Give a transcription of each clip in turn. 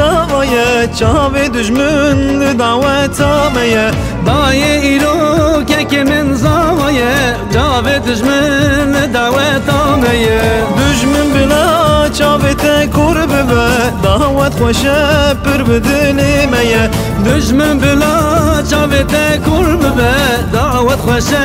zavaje Qave dëshmën davet sameje Daje i roke kemin zavaje Qave davet ameje Dëshmën bila qave te kur bëve Davet khoshe për bëdëlimeje Dëshmën bila qave te kur bëve Davet khoshe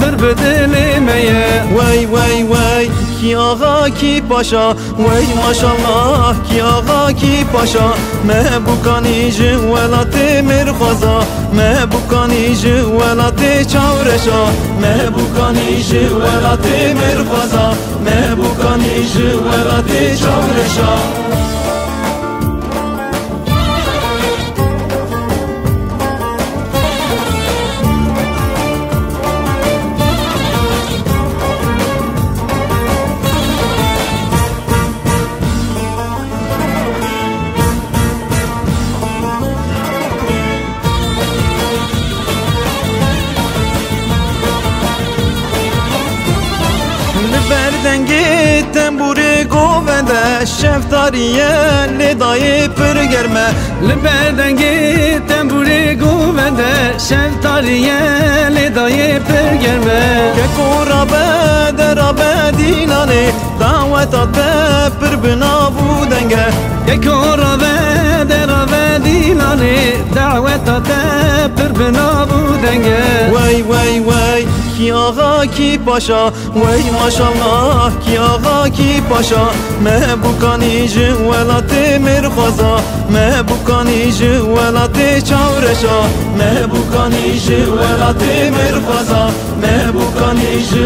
për bëdëlimeje Vej, vej, vej, ki aga ki pasha Vej, mashallah, ki aga وی ماشالله کی آقا کی پاشا محبوکانی جو ولات مرخوزا محبوکانی جو ولات چاورشا محبوکانی جو ولات مرخوزا محبوکانی جو ولات چاورشا رنگی تنبوری گوونده شفتاریه لدای پرگرمه لبدنگی تنبوری گوونده شفتاریه لدای پرگرمه که کورا بده را بدینانه دعوتا ده پر بنا بودنگه که کورا بده را بدینانه دعوتا ده پر بنا بودنگه وای وای وای ki ağa ki paşa Vey maşallah ki ağa ki paşa. Me bu kaniji velate mirxwaza Me bu kaniji velate çavreşa. Me bu kaniji velate mirxwaza Me bu kaniji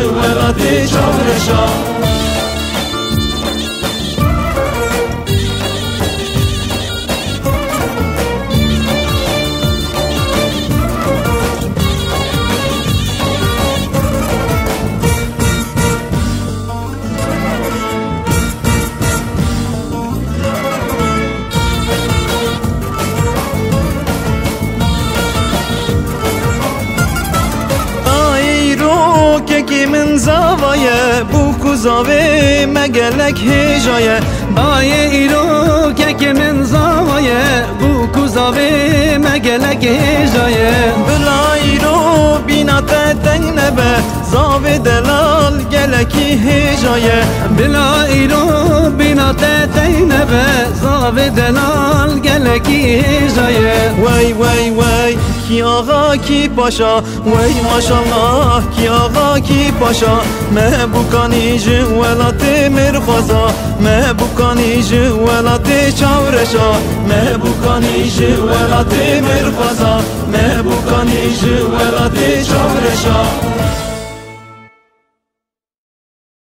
من زاوایه بو کوزاوه مگلک هجایه آی ایرو که که من زاوایه بو کوزاوه مگلک هجایه بلا ایرو بینات تنگ نبه زاوه دلال گلکی هجایه بلا ایرو بینات تنگ نبه زاوه دلال گلکی هجایه وای وای وای کی آقا کی پاشا وی ماشالله کی آقا کی پاشا محبوکانی جو ولات مرخوزا محبوکانی جو ولات چاورشا محبوکانی جو ولات مرخوزا محبوکانی جو ولات چاورشا